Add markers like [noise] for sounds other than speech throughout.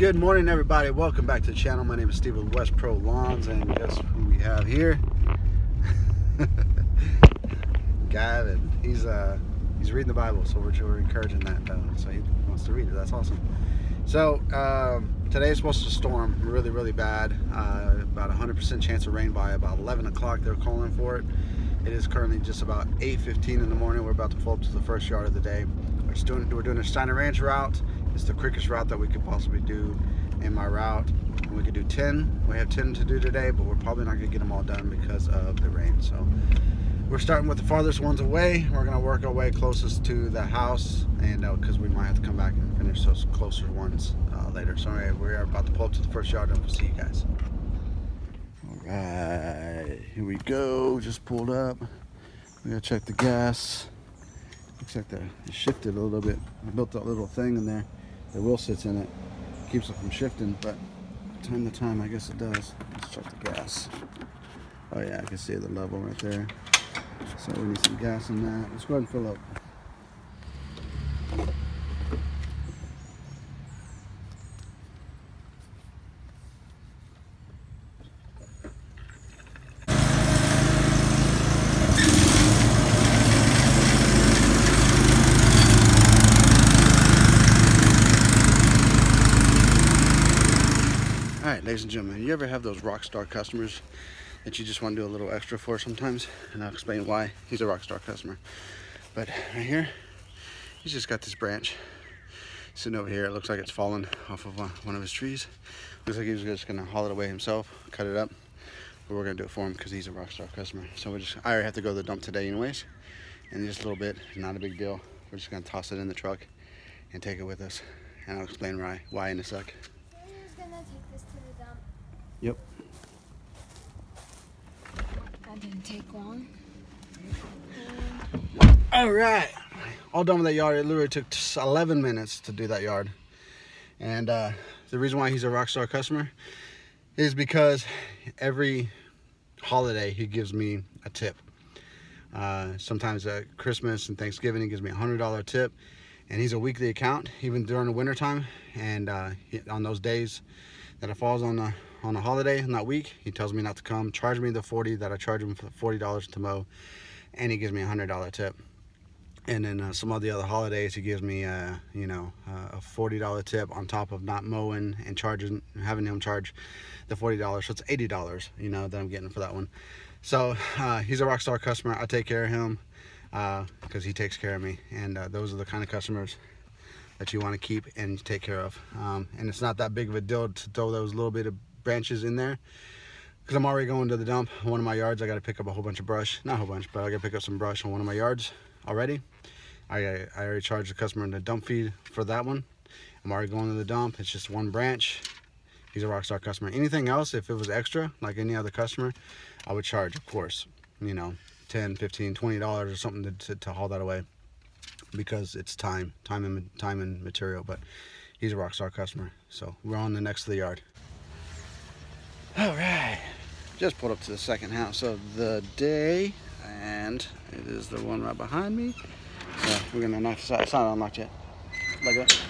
Good morning, everybody. Welcome back to the channel. My name is Steve with West Pro Lawns, and guess who we have here? [laughs] Gavin. He's uh he's reading the Bible, so we're, we're encouraging that. Uh, so he wants to read it. That's awesome. So um, today is supposed to storm really, really bad. Uh, about 100% chance of rain by about 11 o'clock. They're calling for it. It is currently just about 8:15 in the morning. We're about to pull up to the first yard of the day. We're doing we're doing a Steiner Ranch route. It's the quickest route that we could possibly do in my route. And we could do 10. We have 10 to do today, but we're probably not gonna get them all done because of the rain. So we're starting with the farthest ones away. We're gonna work our way closest to the house, and because uh, we might have to come back and finish those closer ones uh, later. So anyway, we are about to pull up to the first yard, and we'll see you guys. All right, here we go. Just pulled up. We gotta check the gas. Looks like they shifted a little bit. I built that little thing in there. The wheel sits in it. Keeps it from shifting, but time to time, I guess it does. Let's check the gas. Oh yeah, I can see the level right there. So we need some gas in that. Let's go ahead and fill up. All right, ladies and gentlemen, you ever have those rock star customers that you just want to do a little extra for sometimes? And I'll explain why he's a rock star customer. But right here, he's just got this branch sitting over here. It looks like it's fallen off of uh, one of his trees. Looks like he was just gonna haul it away himself, cut it up. But we're gonna do it for him because he's a rock star customer. So we just, I already have to go to the dump today anyways. And just a little bit, not a big deal. We're just gonna toss it in the truck and take it with us. And I'll explain why, why in a sec. We're gonna take this to the dump. Yep. That didn't take long. All right, all done with that yard. It literally took 11 minutes to do that yard. And uh, the reason why he's a Rockstar customer is because every holiday he gives me a tip. Uh, sometimes at Christmas and Thanksgiving he gives me a hundred dollar tip, and he's a weekly account even during the winter time. And uh, on those days that it falls on a on a holiday in that week, he tells me not to come, charge me the 40 that I charge him for forty dollars to mow, and he gives me a hundred dollar tip. And then uh, some of the other holidays, he gives me, uh, you know, uh, a forty dollar tip on top of not mowing and charging, having him charge the forty dollars. So it's eighty dollars, you know, that I'm getting for that one. So uh, he's a rock star customer. I take care of him because he takes care of me, and those are the kind of customers that you want to keep and take care of. Um, and it's not that big of a deal to throw those little bit of branches in there because I'm already going to the dump. One of my yards, I got to pick up a whole bunch of brush. Not a whole bunch, but I got to pick up some brush on one of my yards already. I, I already charged the customer in the dump feed for that one. I'm already going to the dump. It's just one branch. He's a Rockstar customer. Anything else, if it was extra, like any other customer, I would charge, of course. You know, 10, 15, 20 dollars or something to, to, to haul that away because it's time, time and time and material. But he's a Rockstar customer. So we're on the next to the yard. All right, just pulled up to the second house of the day, and it is the one right behind me. So we're gonna knock this out. It's not unlocked yet. Like that.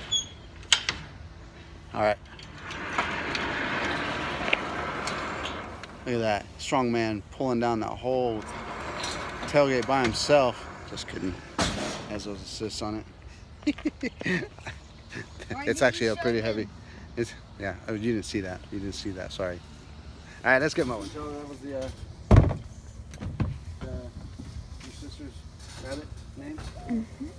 All right. Look at that strong man pulling down that whole tailgate by himself. Just kidding. Has those assists on it. [laughs] It's actually a pretty heavy. It's yeah. Oh, you didn't see that. You didn't see that. Sorry. All right, let's get mowing. So that was the, uh, the your sister's rabbit name. Why'd you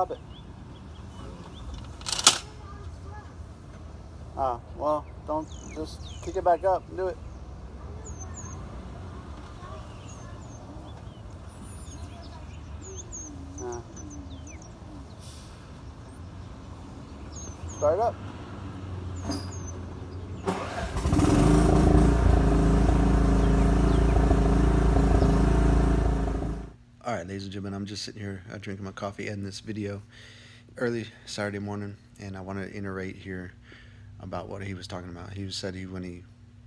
stop it? Ah, well, don't just kick it back up and do it. Ah. Start up. All right, ladies and gentlemen, I'm just sitting here uh, drinking my coffee in this video early Saturday morning, and I want to iterate here about what he was talking about. He said he when he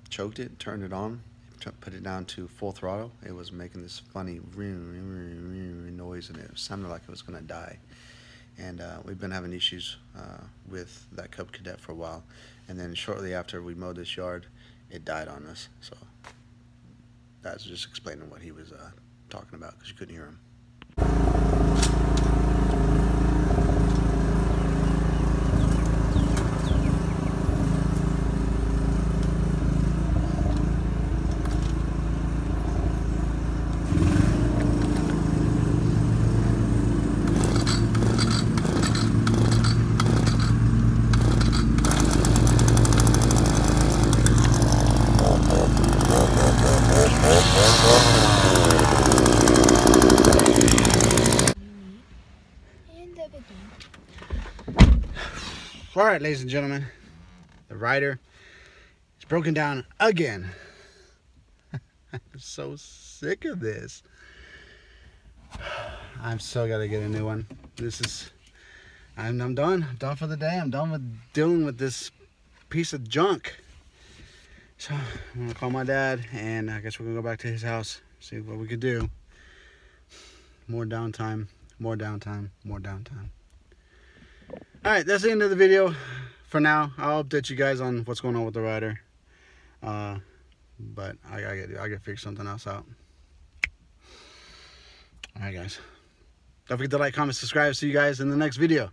choked it, turned it on, put it down to full throttle, it was making this funny noise, and it sounded like it was going to die. And uh, we've been having issues uh, with that Cub Cadet for a while, and then shortly after we mowed this yard, it died on us. So that's just explaining what he was uh, talking about because you couldn't hear him. All right, ladies and gentlemen, the rider is broken down again. I'm [laughs] so sick of this. I'm still gotta get a new one. This is, I'm, I'm done. I'm done for the day. I'm done with dealing with this piece of junk. So I'm gonna call my dad and I guess we're gonna go back to his house, see what we could do. More downtime, more downtime, more downtime all right that's the end of the video. For now i'll update you guys on what's going on with the rider. Uh, but i gotta get i gotta figure something else out. All right guys. Don't forget to like comment subscribe. See you guys in the next video